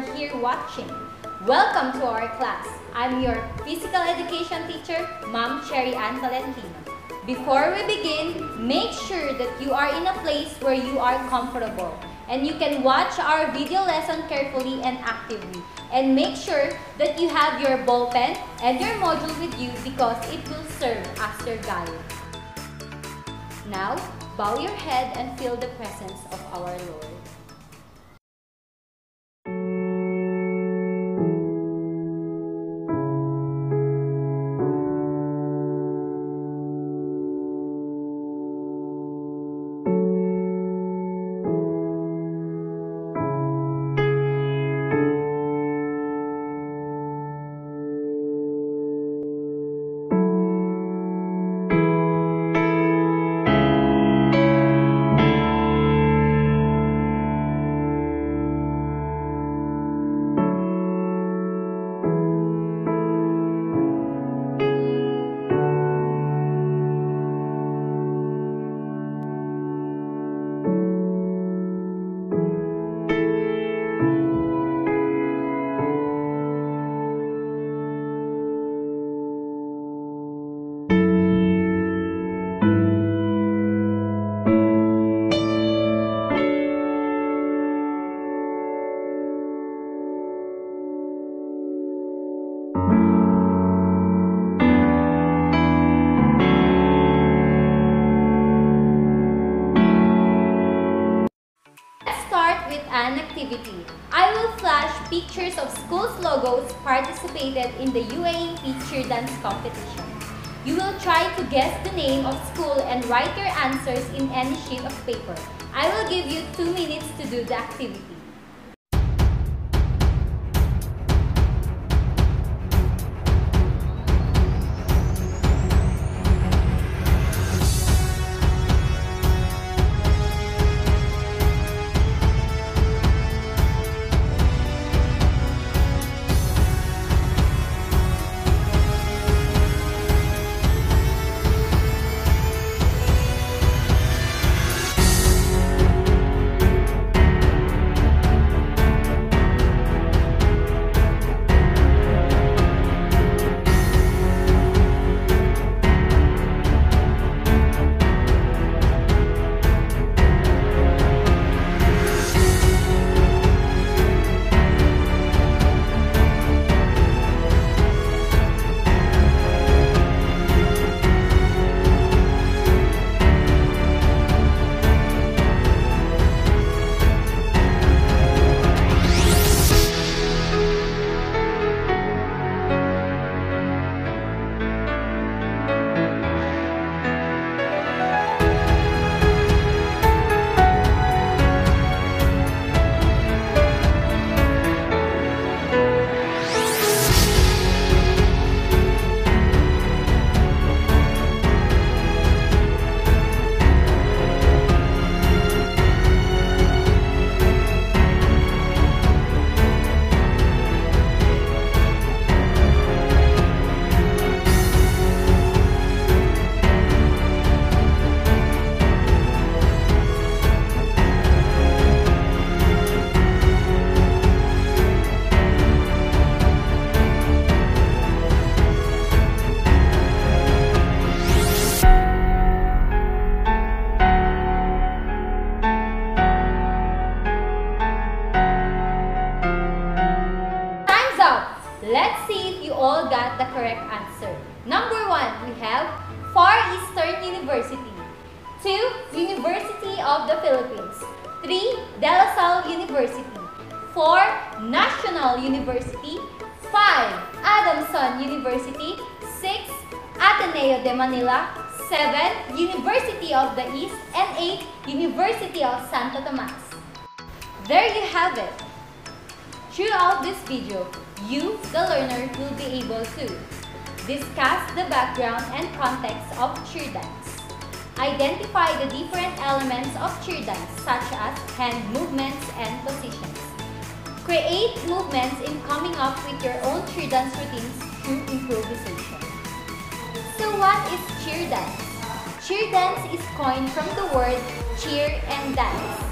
are here watching. Welcome to our class. I'm your physical education teacher, Ma'am Cherry Ann Tolentino. Before we begin, make sure that you are in a place where you are comfortable and you can watch our video lesson carefully and actively. And make sure that you have your ball pen and your module with you because it will serve as your guide. Now, bow your head and feel the presence of our Lord. Participated in the UAAP Cheer Dance Competition. You will try to guess the name of school and write your answers in any sheet of paper. I will give you two minutes to do the activity. University. Six, Ateneo de Manila. Seven, University of the East. And eight, University of Santo Tomas. There you have it. Throughout this video, you, the learner, will be able to discuss the background and context of cheer dance, identify the different elements of cheer dance such as hand movements and positions, create movements in coming up with your own cheer dance routines improvisation. So what is cheer dance? cheer dance is coined from the word cheer and dance.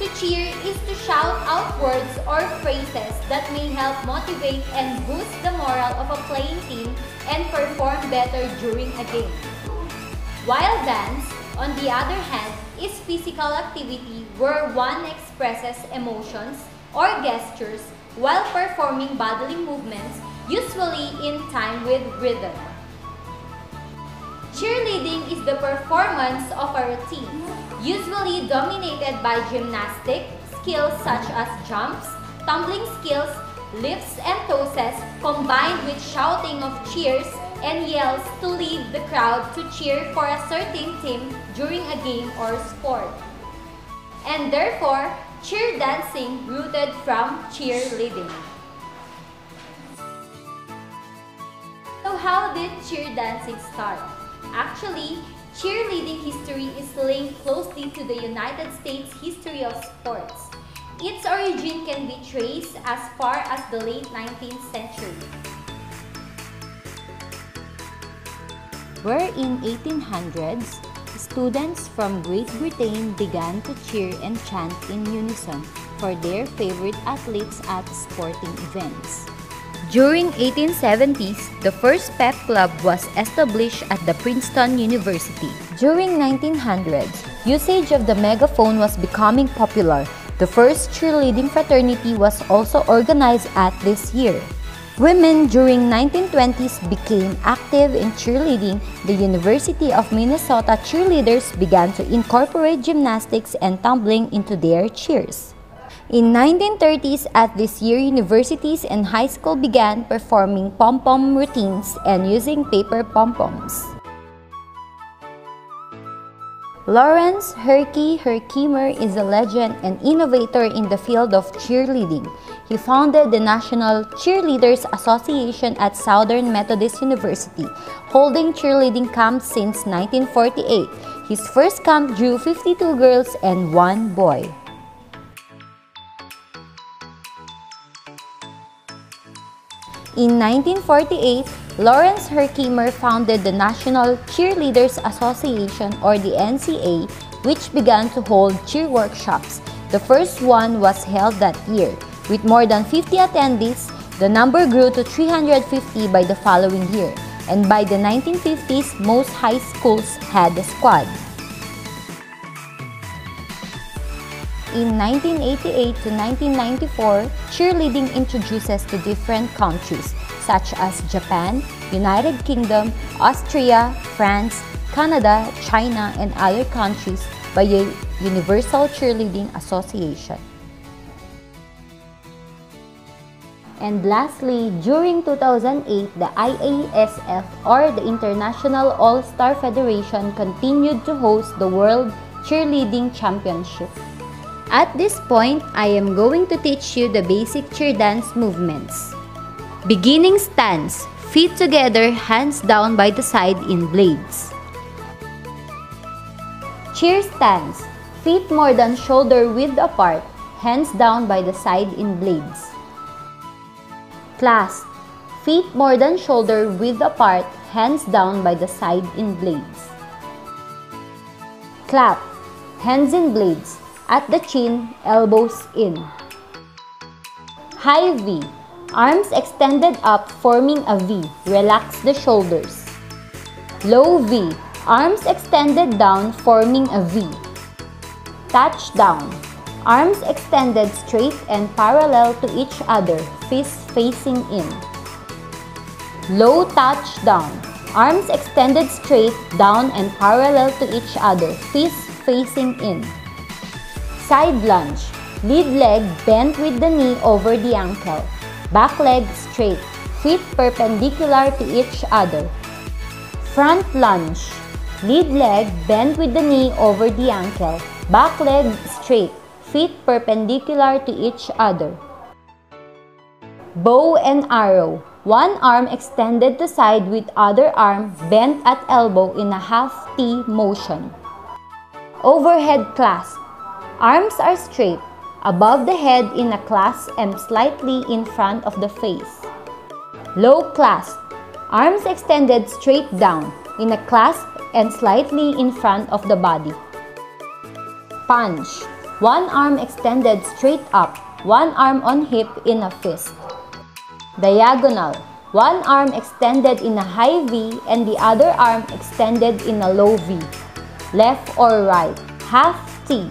To cheer is to shout out words or phrases that may help motivate and boost the morale of a playing team and perform better during a game. While dance, on the other hand, is physical activity where one expresses emotions or gestures while performing bodily movements, usually in time with rhythm. Cheerleading is the performance of a routine, usually dominated by gymnastic skills such as jumps, tumbling skills, lifts and tosses, combined with shouting of cheers and yells to lead the crowd to cheer for a certain team during a game or sport. And therefore, cheer dancing rooted from cheerleading. How did cheer dancing start? Actually, cheerleading history is linked closely to the United States history of sports. Its origin can be traced as far as the late 19th century. Where in 1800s, students from Great Britain began to cheer and chant in unison for their favorite athletes at sporting events. During 1870s, the first pep club was established at the Princeton University. During 1900s, usage of the megaphone was becoming popular. The first cheerleading fraternity was also organized at this year. Women during 1920s became active in cheerleading. The University of Minnesota cheerleaders began to incorporate gymnastics and tumbling into their cheers. In 1930s, at this year, universities and high school began performing pom-pom routines and using paper pom-poms. Lawrence Herky Herkimer is a legend and innovator in the field of cheerleading. He founded the National Cheerleaders Association at Southern Methodist University, holding cheerleading camps since 1948. His first camp drew 52 girls and one boy. In 1948, Lawrence Herkimer founded the National Cheerleaders Association or the NCA, which began to hold cheer workshops. The first one was held that year. With more than 50 attendees, the number grew to 350 by the following year, and by the 1950s, most high schools had a squad. In 1988 to 1994, cheerleading introduces to different countries such as Japan, United Kingdom, Austria, France, Canada, China, and other countries by a Universal Cheerleading Association. And lastly, during 2008, the IASF or the International All-Star Federation continued to host the World Cheerleading Championship. At this point, I am going to teach you the basic cheer dance movements. Beginning stance, feet together, hands down by the side in blades. Cheer stance, feet more than shoulder width apart, hands down by the side in blades. Clasp, feet more than shoulder width apart, hands down by the side in blades. Clap, hands in blades, at the chin, elbows in. High V. Arms extended up forming a V. Relax the shoulders. Low V. Arms extended down forming a V. Touchdown. Arms extended straight and parallel to each other, fists facing in. Low touchdown. Arms extended straight down and parallel to each other, fists facing in. Side lunge. Lead leg bent with the knee over the ankle. Back leg straight. Feet perpendicular to each other. Front lunge. Lead leg bent with the knee over the ankle. Back leg straight. Feet perpendicular to each other. Bow and arrow. One arm extended to side with other arm bent at elbow in a half T motion. Overhead clasp. Arms are straight, above the head in a clasp and slightly in front of the face. Low clasp. Arms extended straight down, in a clasp and slightly in front of the body. Punch. One arm extended straight up, one arm on hip in a fist. Diagonal. One arm extended in a high V and the other arm extended in a low V. Left or right. Half T.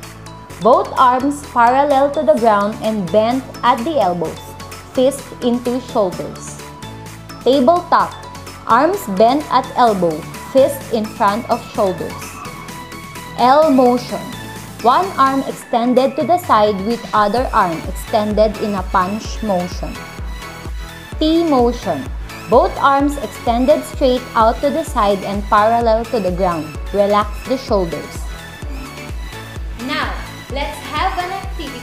Both arms parallel to the ground and bent at the elbows. Fist into shoulders. Tabletop. Arms bent at elbow. Fist in front of shoulders. L motion. One arm extended to the side with other arm extended in a punch motion. T motion. Both arms extended straight out to the side and parallel to the ground. Relax the shoulders. Let's have an activity.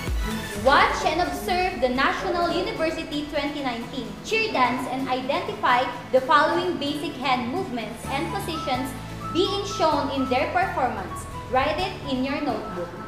Watch and observe the National University 2019 cheer dance and identify the following basic hand movements and positions being shown in their performance. Write it in your notebook.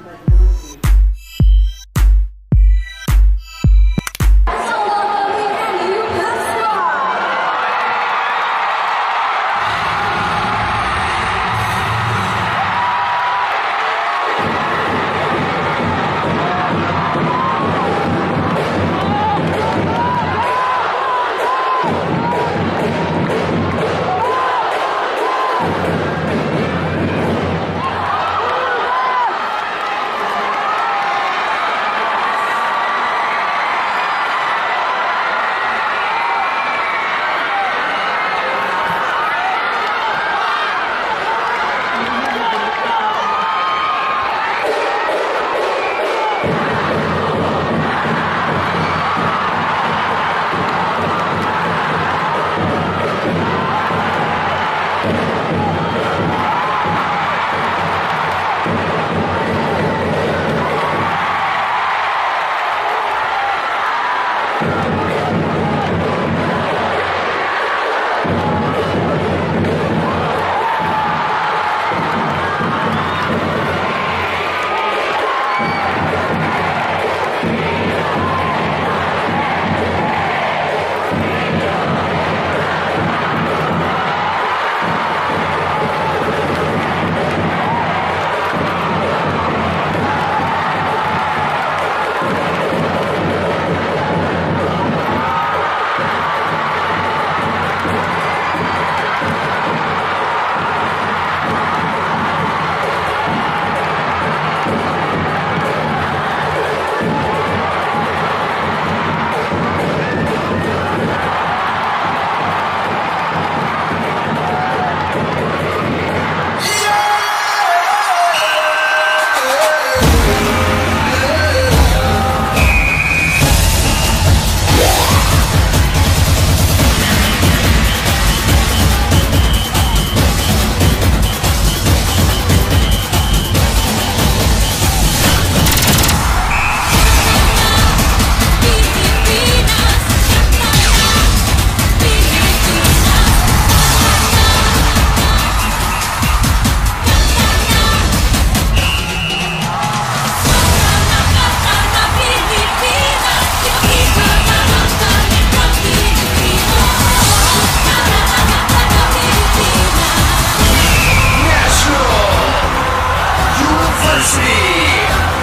Jersey.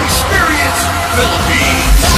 Experience Philippines.